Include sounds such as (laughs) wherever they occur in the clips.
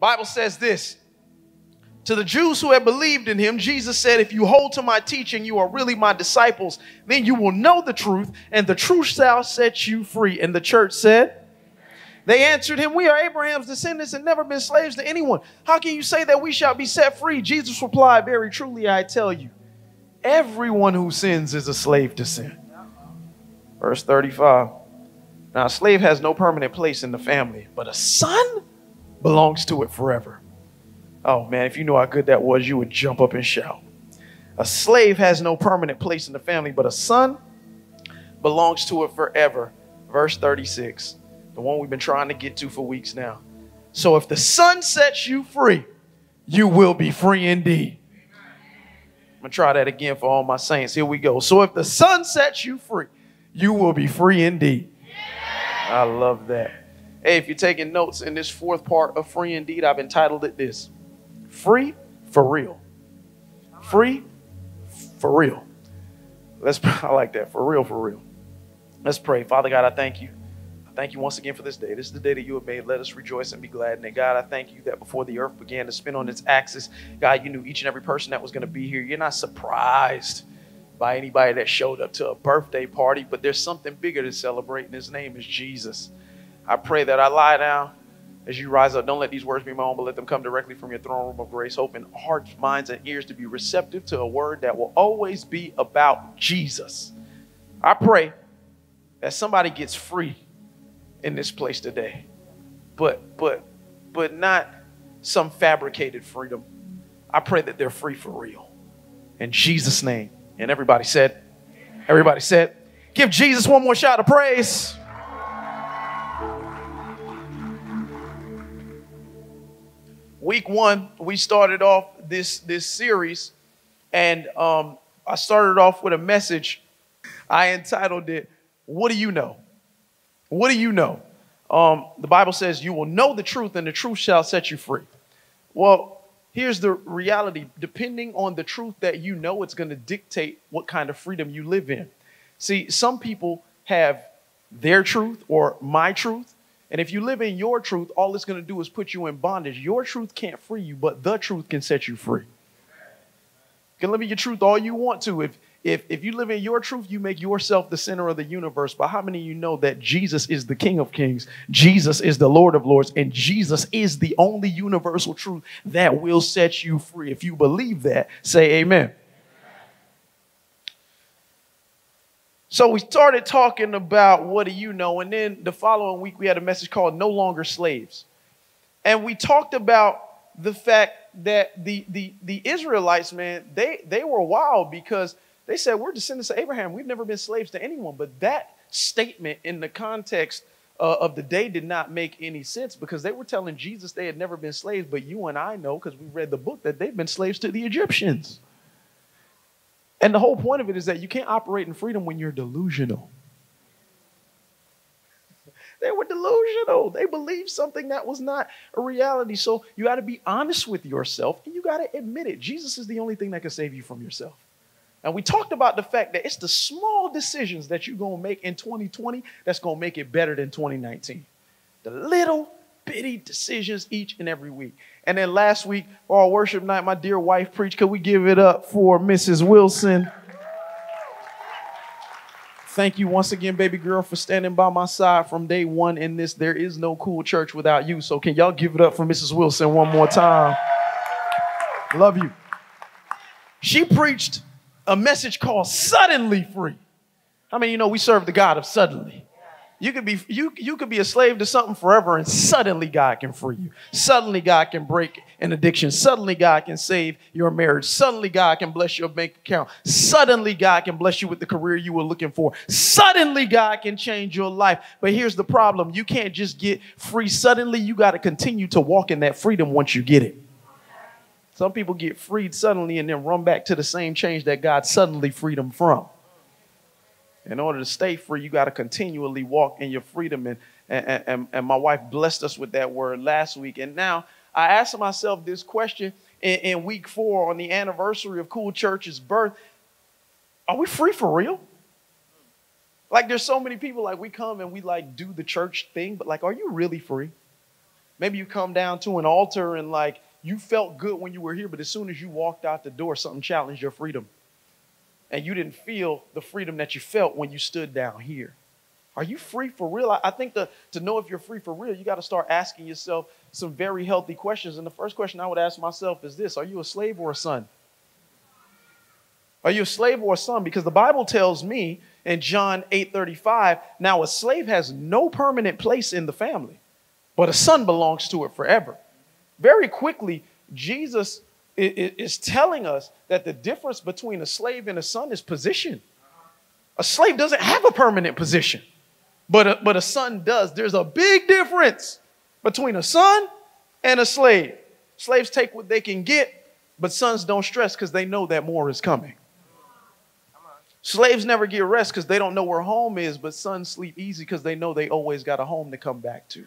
Bible says this. To the Jews who had believed in him, Jesus said, If you hold to my teaching, you are really my disciples. Then you will know the truth, and the truth shall set you free. And the church said, They answered him, We are Abraham's descendants and never been slaves to anyone. How can you say that we shall be set free? Jesus replied, Very truly, I tell you, everyone who sins is a slave to sin. Verse 35. Now, a slave has no permanent place in the family, but a son belongs to it forever. Oh man, if you knew how good that was, you would jump up and shout. A slave has no permanent place in the family, but a son belongs to it forever. Verse 36, the one we've been trying to get to for weeks now. So if the son sets you free, you will be free indeed. I'm gonna try that again for all my saints. Here we go. So if the son sets you free, you will be free indeed. I love that. Hey, if you're taking notes in this fourth part of Free Indeed, I've entitled it this Free for Real. Free for real. Let's, (laughs) I like that. For real, for real. Let's pray. Father God, I thank you. I thank you once again for this day. This is the day that you have made. Let us rejoice and be glad in it. God, I thank you that before the earth began to spin on its axis, God, you knew each and every person that was going to be here. You're not surprised by anybody that showed up to a birthday party, but there's something bigger to celebrate, and his name is Jesus. I pray that I lie down as you rise up. Don't let these words be my own, but let them come directly from your throne room of grace. Open hearts, minds, and ears to be receptive to a word that will always be about Jesus. I pray that somebody gets free in this place today. But but but not some fabricated freedom. I pray that they're free for real. In Jesus' name. And everybody said, everybody said, give Jesus one more shout of praise. Week one, we started off this, this series, and um, I started off with a message. I entitled it, What Do You Know? What do you know? Um, the Bible says, You will know the truth, and the truth shall set you free. Well, here's the reality depending on the truth that you know, it's going to dictate what kind of freedom you live in. See, some people have their truth or my truth, and if you live in your truth, all it's going to do is put you in bondage. Your truth can't free you, but the truth can set you free. You can live in your truth all you want to. If, if, if you live in your truth, you make yourself the center of the universe. But how many of you know that Jesus is the King of Kings, Jesus is the Lord of Lords, and Jesus is the only universal truth that will set you free? If you believe that, say amen. So we started talking about what do you know, and then the following week we had a message called No Longer Slaves. And we talked about the fact that the the the Israelites, man, they they were wild because they said we're descendants of Abraham. We've never been slaves to anyone. But that statement in the context uh, of the day did not make any sense because they were telling Jesus they had never been slaves. But you and I know because we read the book that they've been slaves to the Egyptians. And the whole point of it is that you can't operate in freedom when you're delusional. (laughs) They were delusional. They believed something that was not a reality. So you got to be honest with yourself and you got to admit it. Jesus is the only thing that can save you from yourself. And we talked about the fact that it's the small decisions that you're going to make in 2020 that's going to make it better than 2019. The little bitty decisions each and every week. And then last week, for our worship night, my dear wife preached. Could we give it up for Mrs. Wilson? Thank you once again, baby girl, for standing by my side from day one in this. There is no cool church without you. So, can y'all give it up for Mrs. Wilson one more time? Love you. She preached a message called Suddenly Free. I mean, you know we serve the God of suddenly? You could be you you could be a slave to something forever, and suddenly God can free you. Suddenly God can break an addiction. Suddenly God can save your marriage. Suddenly God can bless your bank account. Suddenly God can bless you with the career you were looking for. Suddenly God can change your life. But here's the problem: you can't just get free suddenly. You got to continue to walk in that freedom once you get it. Some people get freed suddenly and then run back to the same change that God suddenly freed them from. In order to stay free, you got to continually walk in your freedom. And, and, and, and, my wife blessed us with that word last week. And now I asked myself this question in, in week four on the anniversary of Cool Church's birth Are we free for real? Like, there's so many people, like, we come and we like do the church thing, but like, are you really free? Maybe you come down to an altar and like you felt good when you were here, but as soon as you walked out the door, something challenged your freedom. And you didn't feel the freedom that you felt when you stood down here. Are you free for real? I think to, to know if you're free for real, you got to start asking yourself some very healthy questions. And the first question I would ask myself is this Are you a slave or a son? Are you a slave or a son? Because the Bible tells me in John 8 35, now a slave has no permanent place in the family, but a son belongs to it forever. Very quickly, Jesus is telling us that the difference between a slave and a son is position. A slave doesn't have a permanent position, but a, but a son does. There's a big difference between a son and a slave. Slaves take what they can get, but sons don't stress because they know that more is coming. Slaves never get rest because they don't know where home is, but sons sleep easy because they know they always got a home to come back to.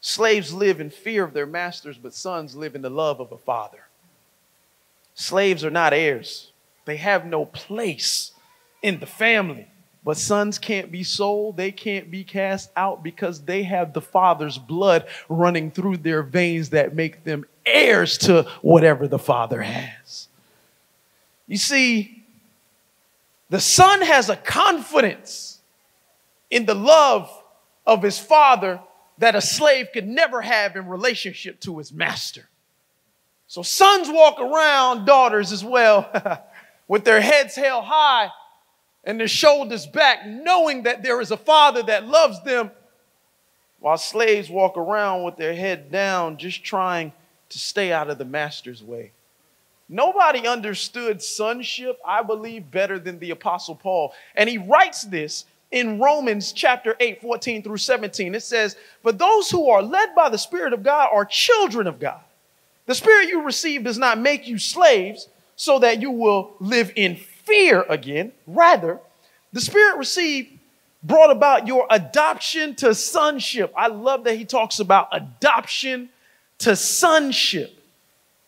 Slaves live in fear of their masters, but sons live in the love of a father. Slaves are not heirs, they have no place in the family. But sons can't be sold, they can't be cast out because they have the father's blood running through their veins that make them heirs to whatever the father has. You see, the son has a confidence in the love of his father that a slave could never have in relationship to his master. So sons walk around, daughters as well, (laughs) with their heads held high and their shoulders back, knowing that there is a father that loves them, while slaves walk around with their head down, just trying to stay out of the master's way. Nobody understood sonship, I believe, better than the Apostle Paul. And he writes this in Romans chapter 8, 14 through 17. It says, But those who are led by the Spirit of God are children of God. The Spirit you receive does not make you slaves so that you will live in fear again. Rather, the Spirit received brought about your adoption to sonship. I love that he talks about adoption to sonship.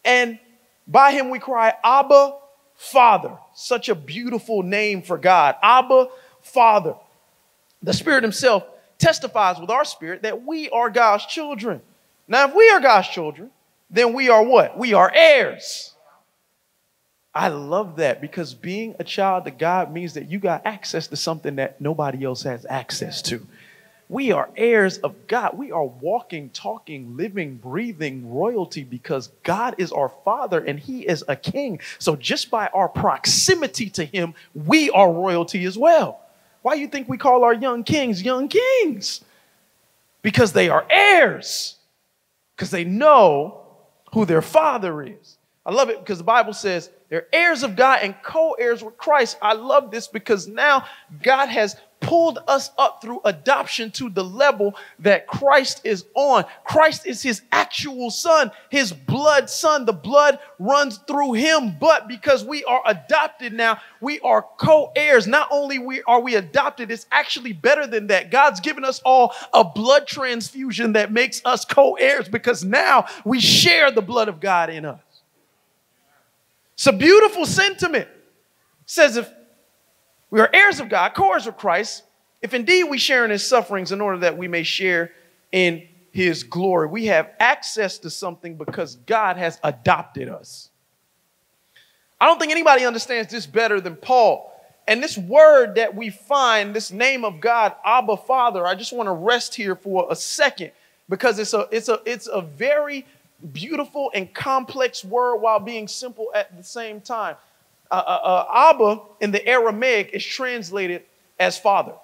And by him we cry, Abba, Father. Such a beautiful name for God. Abba, Father. The Spirit Himself testifies with our spirit that we are God's children. Now, if we are God's children, then we are what? We are heirs. I love that because being a child of God means that you got access to something that nobody else has access to. We are heirs of God. We are walking, talking, living, breathing royalty because God is our Father and He is a King. So just by our proximity to Him, we are royalty as well. Why do you think we call our young kings young kings? Because they are heirs, because they know who their Father is. I love it because the Bible says they're heirs of God and co heirs with Christ. I love this because now God has pulled us up through adoption to the level that Christ is on. Christ is his actual son, his blood son. The blood runs through him, but because we are adopted now, we are co-heirs. Not only we are we adopted, it's actually better than that. God's given us all a blood transfusion that makes us co-heirs because now we share the blood of God in us. It's a beautiful sentiment. It says if we are heirs of God, co-heirs of Christ, if indeed we share in his sufferings in order that we may share in his glory. We have access to something because God has adopted us. I don't think anybody understands this better than Paul. And this word that we find, this name of God, Abba Father, I just want to rest here for a second because it's a, it's a, it's a very beautiful and complex word while being simple at the same time. Uh, uh, uh, Abba in the Aramaic is translated as father.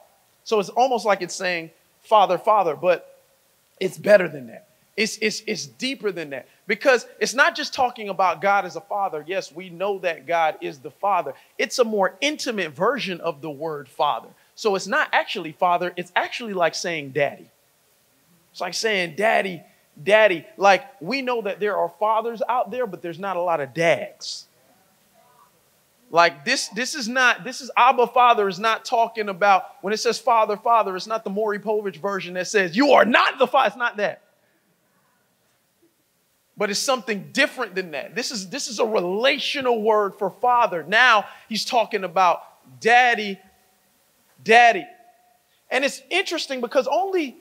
So it's almost like it's saying father, father, but it's better than that. It's, it's, it's deeper than that because it's not just talking about God as a father. Yes, we know that God is the father. It's a more intimate version of the word father. So it's not actually father, it's actually like saying daddy. It's like saying daddy, daddy. Like we know that there are fathers out there, but there's not a lot of dads. Like this, this is not, this is Abba Father is not talking about when it says Father, Father, it's not the Maury Povich version that says, You are not the Father. It's not that. But it's something different than that. This is this is a relational word for father. Now he's talking about daddy, daddy. And it's interesting because only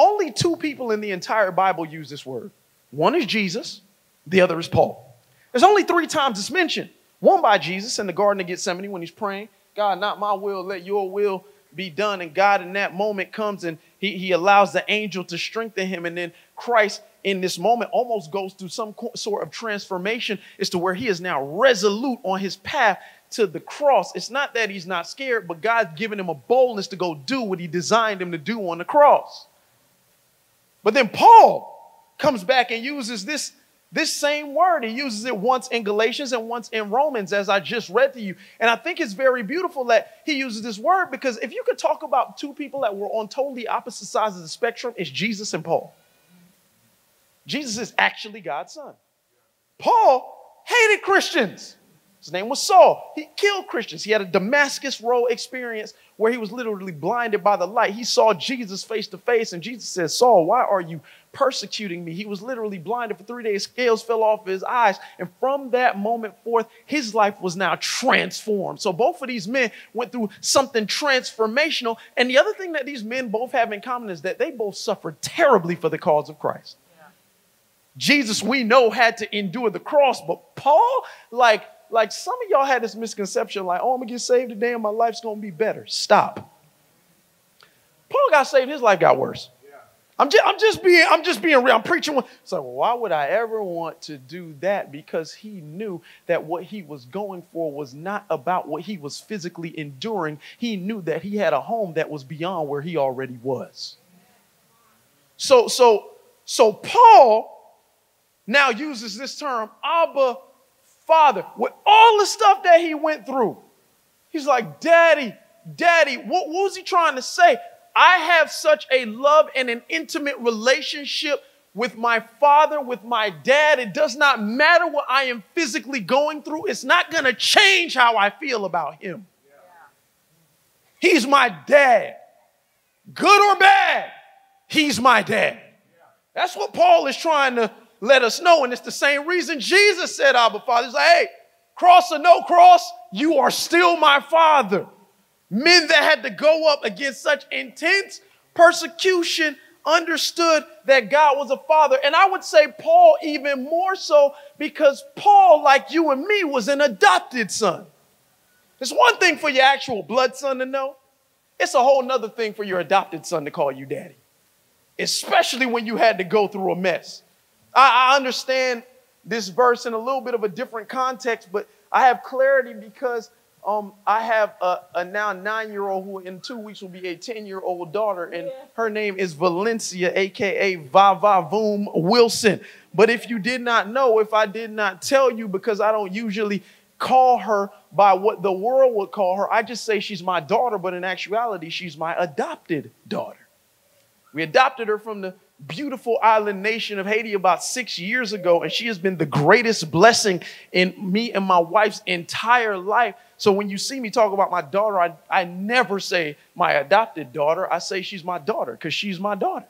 Only two people in the entire Bible use this word. One is Jesus, the other is Paul. There's only three times it's mentioned. One by Jesus in the Garden of Gethsemane when he's praying, God, not my will, let your will be done. And God, in that moment, comes and he, he allows the angel to strengthen him. And then Christ, in this moment, almost goes through some sort of transformation as to where he is now resolute on his path to the cross. It's not that he's not scared, but God's given him a boldness to go do what he designed him to do on the cross. But then Paul comes back and uses this this same word, he uses it once in Galatians and once in Romans, as I just read to you. And I think it's very beautiful that he uses this word because if you could talk about two people that were on totally opposite sides of the spectrum, it's Jesus and Paul. Jesus is actually God's son. Paul hated Christians. His name was Saul. He killed Christians. He had a Damascus Road experience where he was literally blinded by the light. He saw Jesus face to face, and Jesus said, Saul, why are you persecuting me? He was literally blinded for three days. Scales fell off his eyes. And from that moment forth, his life was now transformed. So both of these men went through something transformational. And the other thing that these men both have in common is that they both suffered terribly for the cause of Christ. Jesus, we know, had to endure the cross, but Paul, like, like some of y'all had this misconception like, oh, I'm gonna get saved today and my life's gonna be better. Stop. Paul got saved, his life got worse. I'm just, I'm just being, I'm just being real. I'm preaching. One. So why would I ever want to do that? Because he knew that what he was going for was not about what he was physically enduring. He knew that he had a home that was beyond where he already was. So, so, so Paul now uses this term, Abba father, with all the stuff that he went through, he's like, Daddy, Daddy, what, what was he trying to say? I have such a love and an intimate relationship with my father, with my dad. It does not matter what I am physically going through, it's not going to change how I feel about him. He's my dad. Good or bad, he's my dad. That's what Paul is trying to let us know. And it's the same reason Jesus said, Abba Father. He's like, hey, cross or no cross, you are still my father. Men that had to go up against such intense persecution understood that God was a father. And I would say Paul even more so because Paul, like you and me, was an adopted son. It's one thing for your actual blood son to know. It's a whole nother thing for your adopted son to call you daddy, especially when you had to go through a mess. I, I understand this verse in a little bit of a different context, but I have clarity because um, I have a, a now nine year old who in two weeks will be a 10 year old daughter, and yeah. her name is Valencia, aka Vava Voom Wilson. But if you did not know, if I did not tell you, because I don't usually call her by what the world would call her, I just say she's my daughter, but in actuality, she's my adopted daughter. We adopted her from the beautiful island nation of Haiti about six years ago, and she has been the greatest blessing in me and my wife's entire life. So when you see me talk about my daughter, I, I never say my adopted daughter. I say she's my daughter because she's my daughter.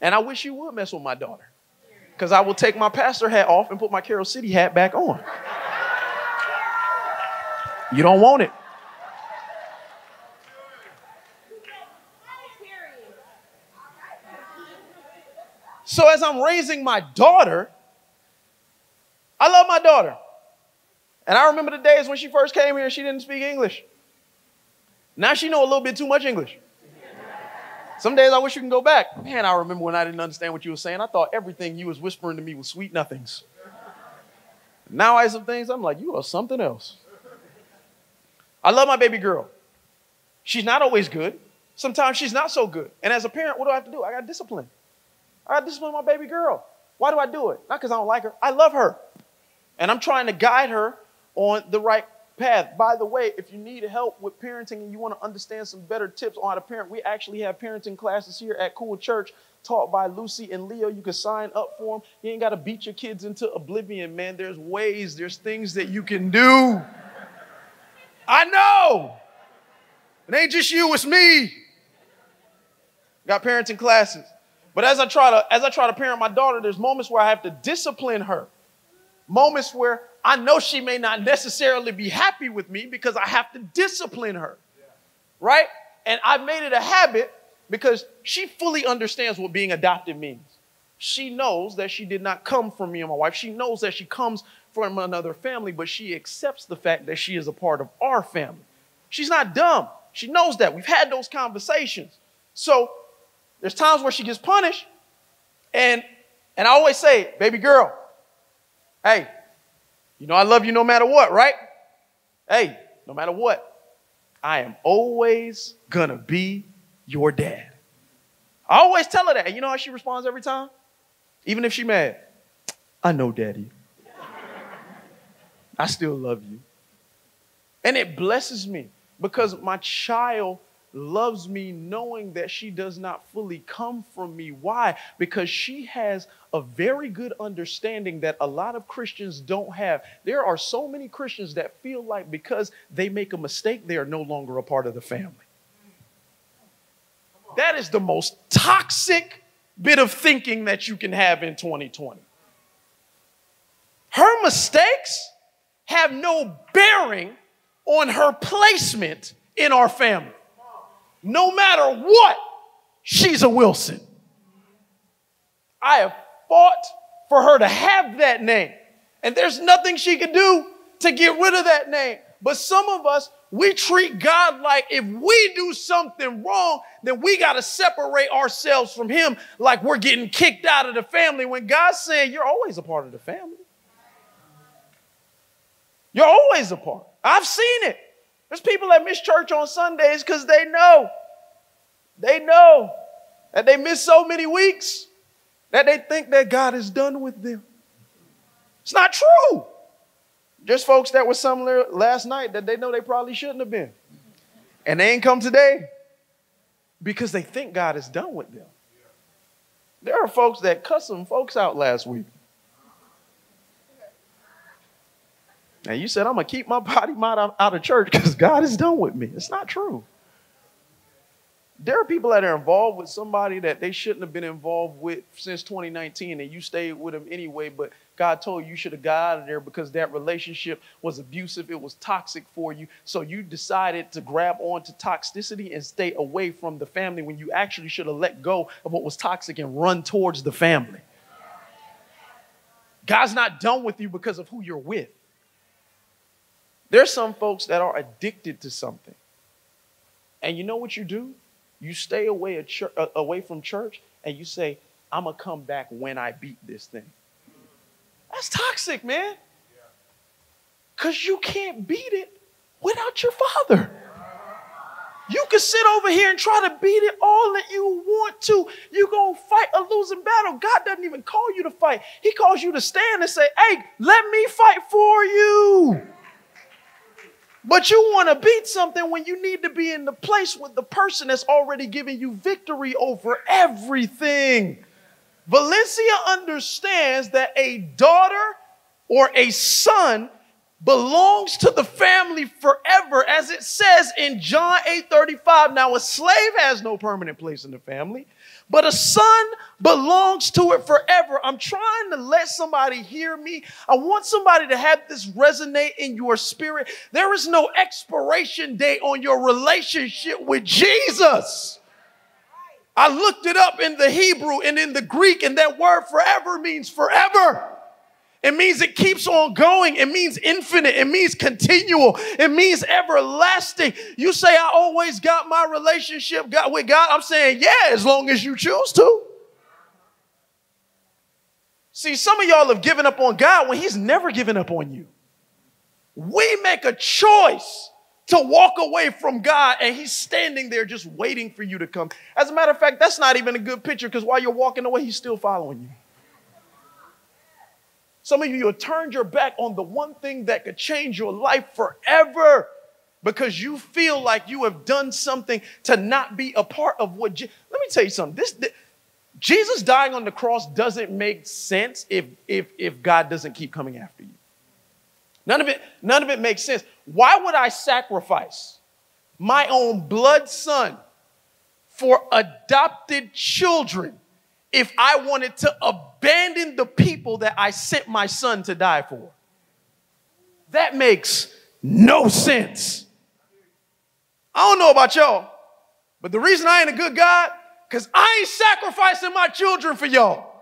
And I wish you would mess with my daughter because I will take my pastor hat off and put my Carol City hat back on. You don't want it. So as I'm raising my daughter, I love my daughter. And I remember the days when she first came here, she didn't speak English. Now she know a little bit too much English. Some days I wish you can go back. Man, I remember when I didn't understand what you were saying. I thought everything you was whispering to me was sweet nothings. Now I have some things, I'm like, you are something else. I love my baby girl. She's not always good. Sometimes she's not so good. And as a parent, what do I have to do? I got discipline. I got discipline my baby girl. Why do I do it? Not because I don't like her. I love her. And I'm trying to guide her on the right path. By the way, if you need help with parenting and you want to understand some better tips on how to parent, we actually have parenting classes here at Cool Church taught by Lucy and Leo. You can sign up for them. You ain't got to beat your kids into oblivion, man. There's ways, there's things that you can do. I know. It ain't just you, it's me. Got parenting classes. But as I try to as I try to parent my daughter, there's moments where I have to discipline her. Moments where I know she may not necessarily be happy with me because I have to discipline her. Right? And I've made it a habit because she fully understands what being adopted means. She knows that she did not come from me and my wife. She knows that she comes from another family, but she accepts the fact that she is a part of our family. She's not dumb. She knows that. We've had those conversations. So there's times where she gets punished, and and I always say, baby girl, hey, you know I love you no matter what, right? Hey, no matter what, I am always gonna be your dad. I always tell her that. You know how she responds every time? Even if she mad. I know, daddy. I still love you. And it blesses me because my child loves me knowing that she does not fully come from me. Why? Because she has a very good understanding that a lot of Christians don't have. There are so many Christians that feel like because they make a mistake, they are no longer a part of the family. That is the most toxic bit of thinking that you can have in 2020. Her mistakes have no bearing on her placement in our family. No matter what, she's a Wilson. I have fought for her to have that name. And there's nothing she can do to get rid of that name. But some of us, we treat God like if we do something wrong, then we got to separate ourselves from Him like we're getting kicked out of the family when God's saying you're always a part of the family. You're always a part. I've seen it. There's people that miss church on Sundays because they know, they know that they miss so many weeks that they think that God is done with them. It's not true. Just folks that were somewhere last night that they know they probably shouldn't have been. And they ain't come today because they think God is done with them. There are folks that cussed some folks out last week. And you said, I'm to keep my (laughs) body mind out of church because God is done with me. It's not true. There are people that are involved with somebody that they shouldn't have been involved with since 2019, and you stayed with them anyway, but God told you you should have got out of there because that relationship was abusive, it was toxic for you. So you decided to grab on to toxicity and stay away from the family when you actually should have let go of what was toxic and run towards the family. God's not done with you because of who you're with. There's some folks that are addicted to something. And you know what you do? You stay away, church, away from church and you say, I'm going to come back when I beat this thing. That's toxic, man. Because you can't beat it without your father. You can sit over here and try to beat it all that you want to. You're going to fight a losing battle. God doesn't even call you to fight, He calls you to stand and say, Hey, let me fight for you. But you want to beat something when you need to be in the place with the person that's already giving you victory over everything. Valencia understands that a daughter or a son belongs to the family forever as it says in John 8:35 now a slave has no permanent place in the family but a son belongs to it forever. I'm trying to let somebody hear me. I want somebody to have this resonate in your spirit. There is no expiration date on your relationship with Jesus. I looked it up in the Hebrew and in the Greek, and that word forever means forever. It means it keeps on going. It means infinite. It means continual. It means everlasting. You say, I always got my relationship with God. I'm saying, yeah, as long as you choose to. See, some of y'all have given up on God when He's never given up on you. We make a choice to walk away from God and He's standing there just waiting for you to come. As a matter of fact, that's not even a good picture because while you're walking away, He's still following you. Some of you have turned your back on the one thing that could change your life forever because you feel like you have done something to not be a part of what. Je- Let me tell you something. This, this Jesus dying on the cross doesn't make sense if if if God doesn't keep coming after you. None of it none of it makes sense. Why would I sacrifice my own blood son for adopted children if I wanted to abandon the people that I sent my son to die for. That makes no sense. I don't know about y'all, But the reason I ain't a good God, because I ain't sacrificing my children for y'all.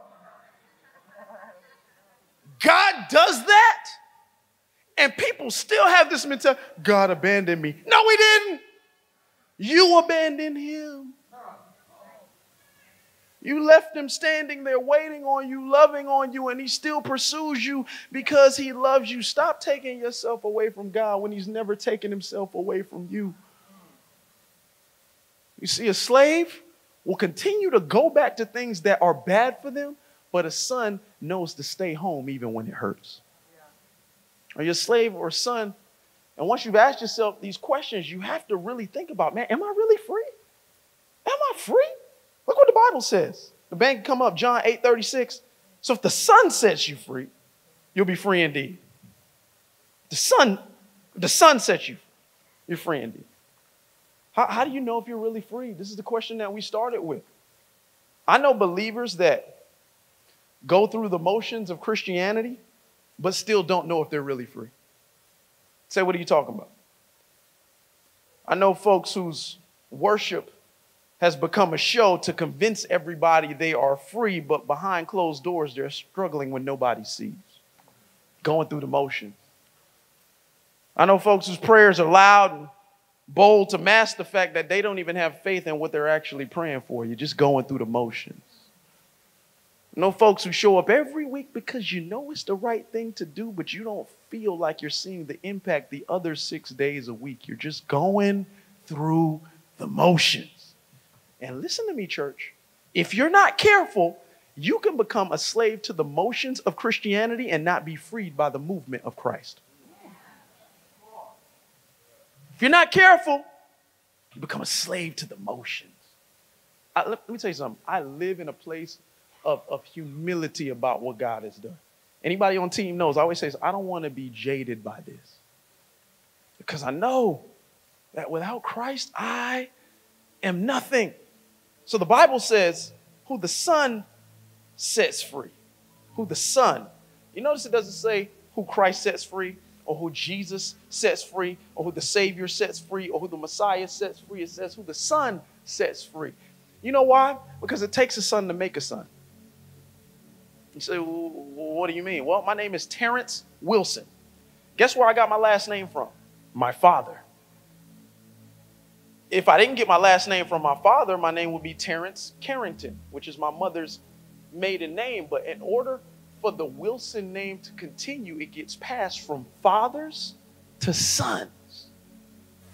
God does that. And people still have this mentality God abandoned me. No, He didn't. You abandoned Him. You left him standing there waiting on you, loving on you, and he still pursues you because he loves you. Stop taking yourself away from God when he's never taken himself away from you. You see, a slave will continue to go back to things that are bad for them, but a son knows to stay home even when it hurts. Are you a slave or a son? And once you've asked yourself these questions, you have to really think about man, am I really free? Am I free? What the Bible says. The bank come up, John 8 36. So if the Son sets you free, you'll be free indeed. The Son, the Son sets you, you're free indeed. How, how do you know if you're really free? This is the question that we started with. I know believers that go through the motions of Christianity, but still don't know if they're really free. Say, what are you talking about? I know folks whose worship has become a show to convince everybody they are free, but behind closed doors, they're struggling when nobody sees, going through the motions. I know folks whose prayers are loud and bold to mask the fact that they don't even have faith in what they're actually praying for. You're just going through the motions. I know folks who show up every week because you know it's the right thing to do, but you don't feel like you're seeing the impact the other six days a week. You're just going through the motions. And listen to me, church. If you're not careful, you can become a slave to the motions of Christianity and not be freed by the movement of Christ. If you're not careful, you become a slave to the motions. I, let, me tell you something. I live in a place of, of humility about what God has done. Anybody on team knows, I always say, I don't want to be jaded by this. Because I know that without Christ, I am nothing. So the Bible says, who the Son sets free. Who the Son. You notice it doesn't say who Christ sets free, or who Jesus sets free, or who the Savior sets free, or who the Messiah sets free. It says who the Son sets free. You know why? Because it takes a son to make a son. You say, well, what do you mean? Well, my name is Terrance Wilson. Guess where I got my last name from? My father if I didn't get my last name from my father, my name would be Terrance Carrington, which is my mother's maiden name. But in order for the Wilson name to continue, it gets passed from fathers to sons.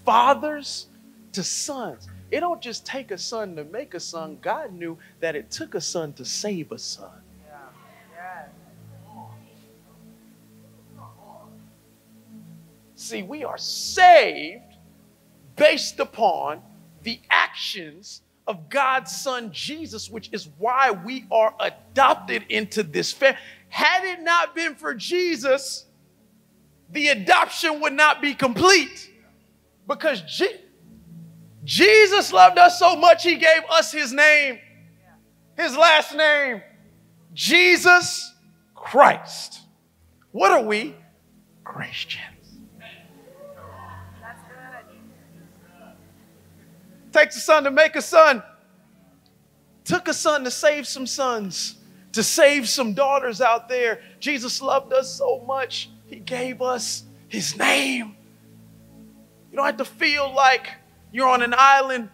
Fathers to sons. It don't just take a son to make a son. God knew that it took a son to save a son. See, we are saved based upon the actions of God's son Jesus, which is why we are adopted into this family. Had it not been for Jesus, the adoption would not be complete because Je- Jesus loved us so much, he gave us his name, his last name, Jesus Christ. What are we? Christians. Takes a son to make a son. Took a son to save some sons, to save some daughters out there. Jesus loved us so much, he gave us his name. You don't have to feel like you're on an island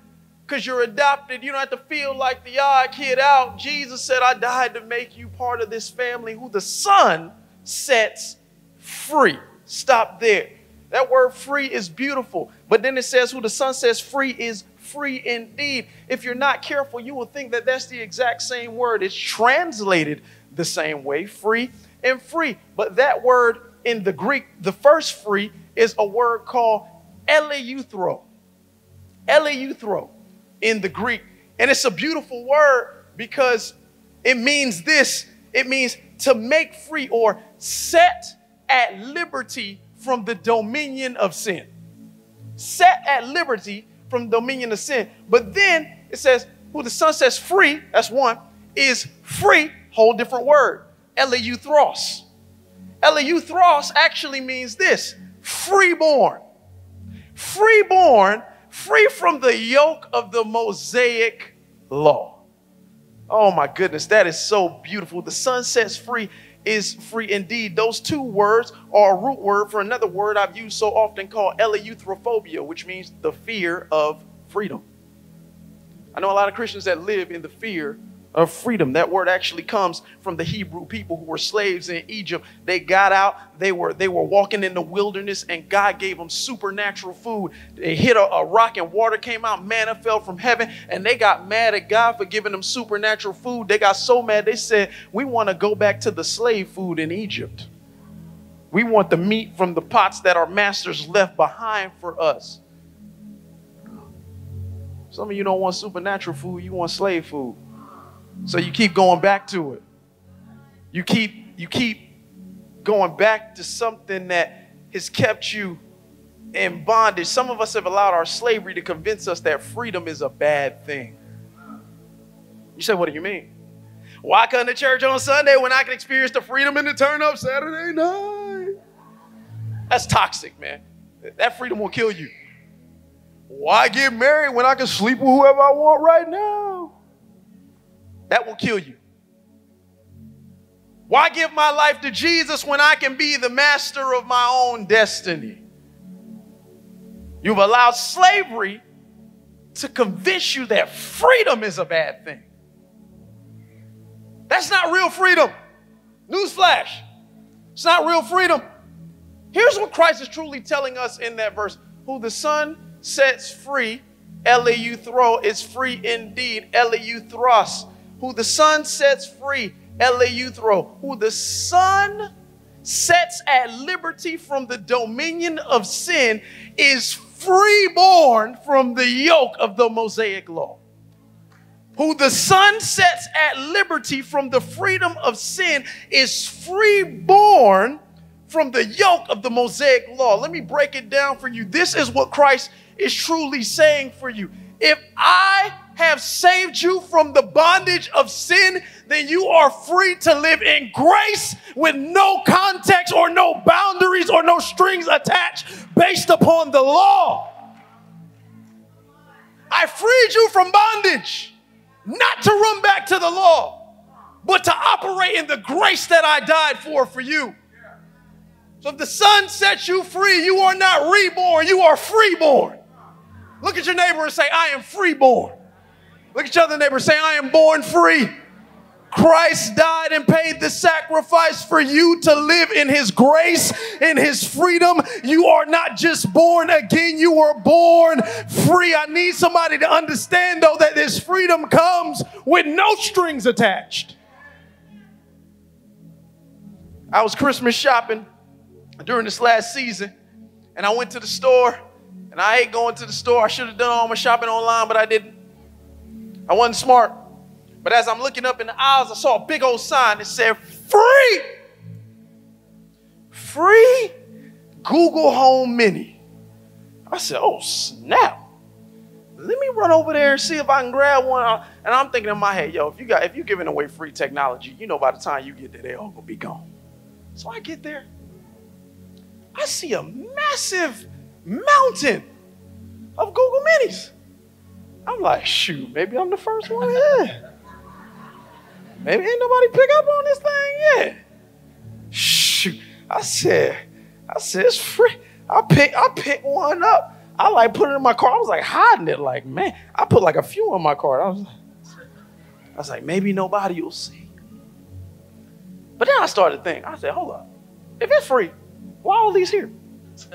because you're adopted. You don't have to feel like the odd kid out. Jesus said, I died to make you part of this family who the Son sets free. Stop there. That word free is beautiful. But then it says, who the Son sets free is free indeed. If you're not careful, you will think that that's the exact same word. It's translated the same way, free and free. But that word in the Greek, the first free, is a word called eleuthero. Eleuthero in the Greek. And it's a beautiful word because it means this it means to make free or set at liberty from the dominion of sin. Set at liberty from dominion of sin. But then it says, who the son sets free, that's one, is free, whole different word. Eleuthros. Eleuthros actually means this freeborn. Freeborn free from the yoke of the Mosaic law. Oh my goodness, that is so beautiful. The Son sets free is free indeed. Those two words are a root word for another word I've used so often called eleutherophobia, which means the fear of freedom. I know a lot of Christians that live in the fear of freedom. That word actually comes from the Hebrew people who were slaves in Egypt. They got out, they were they were walking in the wilderness, and God gave them supernatural food. They hit a, a rock and water came out, manna fell from heaven, and they got mad at God for giving them supernatural food. They got so mad they said, We want to go back to the slave food in Egypt. We want the meat from the pots that our masters left behind for us. Some of you don't want supernatural food, you want slave food. So you keep going back to it. You keep you keep going back to something that has kept you in bondage. Some of us have allowed our slavery to convince us that freedom is a bad thing. You say, what do you mean? Why come to church on Sunday when I can experience the freedom and the turn up Saturday night? That's toxic, man. That freedom will kill you. Why get married when I can sleep with whoever I want right now? That will kill you. Why give my life to Jesus when I can be the master of my own destiny? You've allowed slavery to convince you that freedom is a bad thing. That's not real freedom. Newsflash. It's not real freedom. Here's what Christ is truly telling us in that verse Who the Son sets free, eleuthero is free indeed, eleutheros who the Son sets free, eleuthereo, who the Son sets at liberty from the dominion of sin, is freeborn from the yoke of the Mosaic law. Who the Son sets at liberty from the freedom of sin is freeborn from the yoke of the Mosaic law. Let me break it down for you. This is what Christ is truly saying for you. If I have saved you from the bondage of sin, then you are free to live in grace with no context or no boundaries or no strings attached based upon the law. I freed you from bondage, not to run back to the law, but to operate in the grace that I died for for you. So if the Son sets you free, you are not reborn, you are freeborn. Look at your neighbor and say, I am freeborn. Look at your other neighbor say, I am born free. Christ died and paid the sacrifice for you to live in his grace, in his freedom. You are not just born again, you were born free. I need somebody to understand, though, that this freedom comes with no strings attached. I was Christmas shopping during this last season, and I went to the store, and I hate going to the store. I should have done all my shopping online, but I didn't. I wasn't smart. But as I'm looking up in the aisles, I saw a big old sign that said free. Free Google Home Mini. I said, oh, snap. Let me run over there and see if I can grab one. And I'm thinking in my head, yo, if you got if you're giving away free technology, you know by the time you get there, they all gonna be gone. So I get there. I see a massive mountain of Google Minis. I'm like, shoot, maybe I'm the first one here. Maybe ain't nobody pick up on this thing yet. Shoot. I said, I said, it's free. I pick, I pick one up. I like put it in my car. I was like hiding it, like, man. I put like a few in my car. I was, I was like, maybe nobody will see. But then I started thinking, I said, hold up. If it's free, why all these here? (laughs)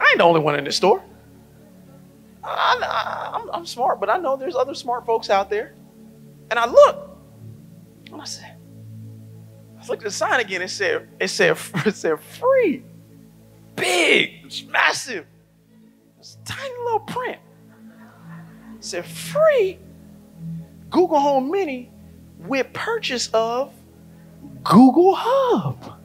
I ain't the only one in this store. I, am smart, but I know there's other smart folks out there. And I look, and I said, I looked at the sign again. It said, it said, (laughs) it said free, big, it's massive. It's a tiny little print. It said free Google Home Mini with purchase of Google Hub.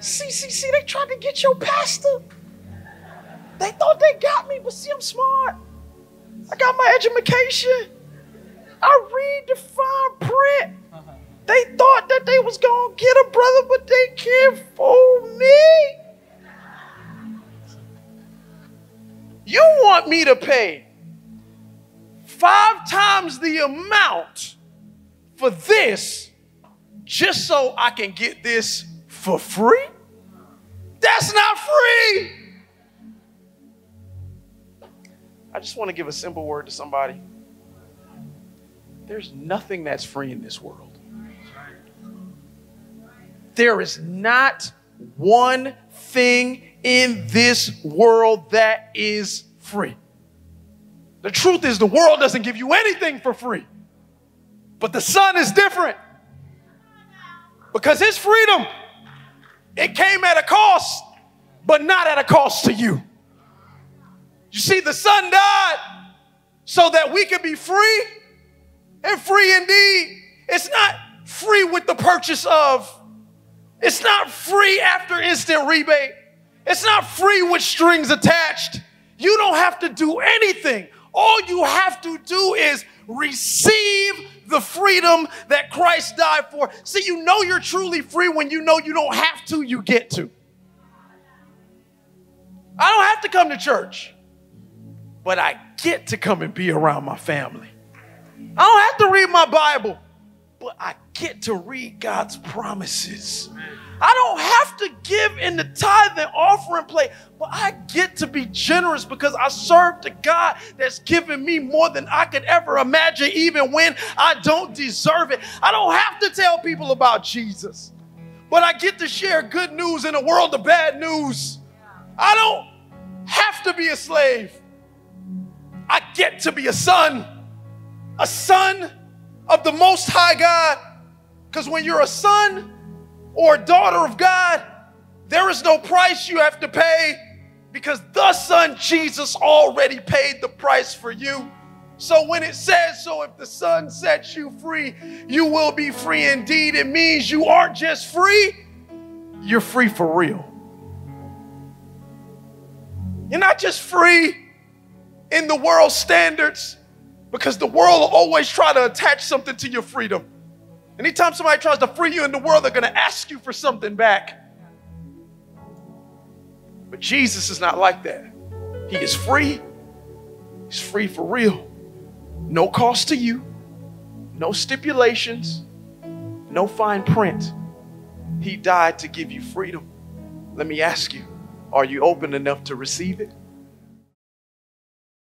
See, see, see, they tried to get your pastor. They thought they got me, but see, I'm smart. I got my education. I read the fine print. They thought that they was gonna get a brother, but they can't fool me. You want me to pay five times the amount for this just so I can get this for free? That's not free. I just want to give a simple word to somebody. There's nothing that's free in this world. There is not one thing in this world that is free. The truth is, the world doesn't give you anything for free. But the Son is different because His freedom, it came at a cost, but not at a cost to you. You see, the Son died so that we could be free and free indeed. It's not free with the purchase of, it's not free after instant rebate, it's not free with strings attached. You don't have to do anything. All you have to do is receive the freedom that Christ died for. See, you know you're truly free when you know you don't have to, you get to. I don't have to come to church, but I get to come and be around my family. I don't have to read my Bible, but I get to read God's promises. I don't have to give in the tithe and offering plate, but I get to be generous because I serve the God that's given me more than I could ever imagine, even when I don't deserve it. I don't have to tell people about Jesus, but I get to share good news in a world of bad news. I don't have to be a slave, I get to be a son, a son of the Most High God. Because when you're a son, or daughter of God, there is no price you have to pay because the Son Jesus already paid the price for you. So when it says, so if the Son sets you free, you will be free indeed, it means you aren't just free, you're free for real. You're not just free in the world standards because the world will always try to attach something to your freedom. Anytime somebody tries to free you in the world, they're going to ask you for something back. But Jesus is not like that. He is free. He's free for real. No cost to you, no stipulations, no fine print. He died to give you freedom. Let me ask you are you open enough to receive it?